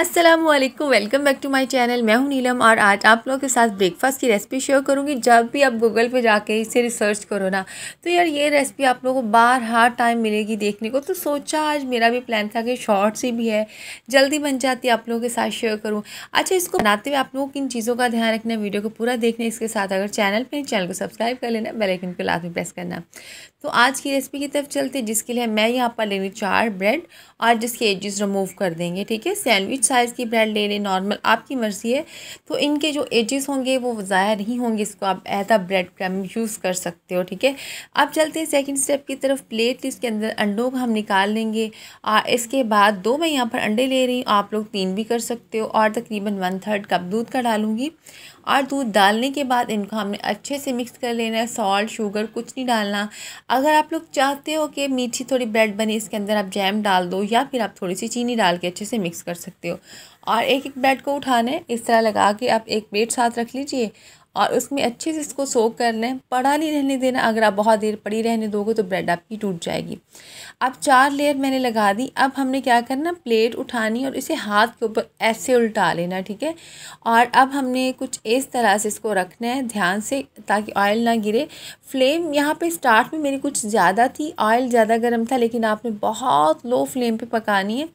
Aslam welcome back to my channel मैं हूँ नीलम और आज आप लोगों के साथ ब्रेकफास्ट की रेसिपी शेयर करूँगी। जब भी आप गूगल पे जाके इसे रिसर्च करो ना तो यार ये रेसिपी आप लोगों को बार हार टाइम मिलेगी देखने को। तो सोचा आज मेरा भी प्लान था कि शॉर्ट सी भी है, जल्दी बन जाती है आप लोगों के साथ शेयर करूँ। अच्छा इसको बनाते हुए आप लोगों को इन चीज़ों का ध्यान रखना है वीडियो को पूरा देखना इसके साथ अगर चैनल पर चैनल को सब्सक्राइब कर लेना बेलाइकन को लाजमी प्रेस करना। तो आज की रेसिपी की तरफ़ चलते जिसके लिए मैं यहाँ पर लेनी चार ब्रेड और जिसके एजेस रिमूव कर देंगे, ठीक है? सैंडविच साइज़ की ब्रेड ले लें नॉर्मल आपकी मर्ज़ी है। तो इनके जो एजेस होंगे, वो ज़ाया नहीं होंगे, इसको आप एज ब्रेड क्रम यूज़ कर सकते हो, ठीक है? अब चलते हैं सेकंड स्टेप की तरफ़ प्लेट इसके अंदर अंडों को हम निकाल लेंगे। और इसके बाद दो मैं यहाँ पर अंडे ले रही हूँ, आप लोग तीन भी कर सकते हो, और तकरीबन वन थर्ड कप दूध का डालूँगी। और दूध डालने के बाद इनको हमने अच्छे से मिक्स कर लेना है सॉल्ट शुगर कुछ नहीं डालना। अगर आप लोग चाहते हो कि मीठी थोड़ी ब्रेड बने, इसके अंदर आप जैम डाल दो, या फिर आप थोड़ी सी चीनी डाल के अच्छे से मिक्स कर सकते हो। और एक एक ब्रेड को उठाने, इस तरह लगा के आप एक बेड साथ रख लीजिए और उसमें अच्छे से इसको सोख कर लें। पड़ा नहीं रहने देना। अगर आप बहुत देर पड़ी रहने दोगे तो ब्रेड आपकी टूट जाएगी। अब चार लेयर मैंने लगा दी। अब हमने क्या करना? प्लेट उठानी और इसे हाथ के ऊपर ऐसे उल्टा लेना, ठीक है? और अब हमने कुछ इस तरह से इसको रखना है ध्यान से, ताकि ऑयल ना गिरे। फ्लेम यहाँ पे स्टार्ट में मेरी कुछ ज़्यादा थी। ऑयल ज़्यादा गर्म था, लेकिन आपने बहुत लो फ्लेम पे पकानी है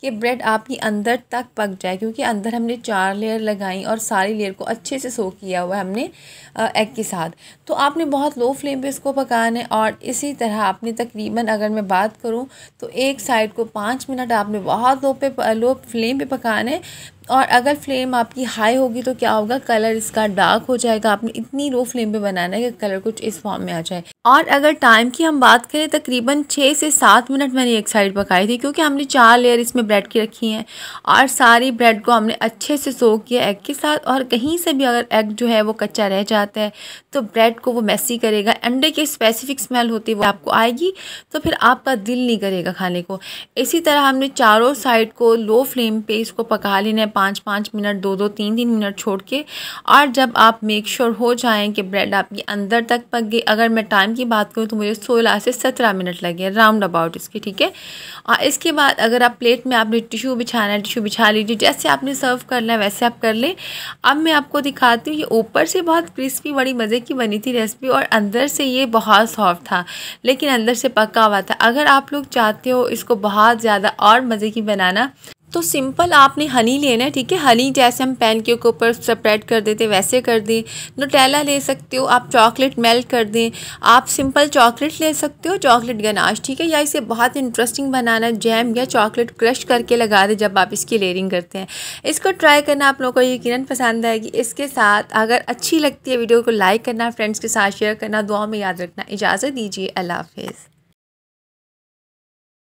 कि ब्रेड आपकी अंदर तक पक जाए, क्योंकि अंदर हमने चार लेयर लगाई और सारी लेयर को अच्छे से सो किया हुआ है हमने एग के साथ। तो आपने बहुत लो फ्लेम पे इसको पकाना है और इसी तरह आपने तकरीबन अगर मैं बात करूँ तो एक साइड को पाँच मिनट आपने बहुत लो पे लो फ्लेम पे पकाना है और अगर फ्लेम आपकी हाई होगी तो क्या होगा? कलर इसका डार्क हो जाएगा। आपने इतनी लो फ्लेम पे बनाना है कि कलर कुछ इस फॉर्म में आ जाए। और अगर टाइम की हम बात करें, तकरीबन छः से सात मिनट मैंने एक साइड पकाई थी क्योंकि हमने चार लेयर इसमें ब्रेड की रखी हैं और सारी ब्रेड को हमने अच्छे से सोख किया एग के साथ और कहीं से भी अगर एग जो है वो कच्चा रह जाता है तो ब्रेड को वो मैसी करेगा, अंडे की स्पेसिफिक स्मेल होती है, वो आपको आएगी तो फिर आपका दिल नहीं करेगा खाने को। इसी तरह हमने चारों साइड को लो फ्लेम पे इसको पका लेना है पाँच पाँच मिनट, दो दो तीन तीन मिनट छोड़ के, और जब आप मेक श्योर हो जाएँ कि ब्रेड आपकी अंदर तक पक गई, अगर मैं टाइम की बात करूँ तो मुझे सोलह से सत्रह मिनट लगे राउंड अबाउट इसके, ठीक है? और इसके बाद अगर आप प्लेट में आपने टिशू बिछाना है टिशू बिछा लीजिए, जैसे आपने सर्व करना है वैसे आप कर लें। अब मैं आपको दिखाती हूँ ये ऊपर से बहुत क्रिस्पी, बड़ी मज़े की बनी थी रेसिपी और अंदर से ये बहुत सॉफ्ट था, लेकिन अंदर से पका हुआ था। अगर आप लोग चाहते हो इसको बहुत ज़्यादा और मज़े की बनाना तो सिंपल आपने हनी लेना है, ठीक है? हनी जैसे हम पैन के ऊपर स्प्रेड कर देते वैसे कर दें। नोटेला ले सकते हो, आप चॉकलेट मेल्ट कर दें। आप सिंपल चॉकलेट ले सकते हो चॉकलेट गनाश ठीक है? या इसे बहुत इंटरेस्टिंग बनाना जैम या चॉकलेट क्रश करके लगा दें जब आप इसकी लेयरिंग करते हैं। इसको ट्राई करना आप लोगों को यकीन पसंद आएगी। इसके साथ अगर अच्छी लगती है वीडियो को लाइक करना फ्रेंड्स के साथ शेयर करना दुआ में याद रखना। इजाज़त दीजिए, अल्लाह हाफिज़।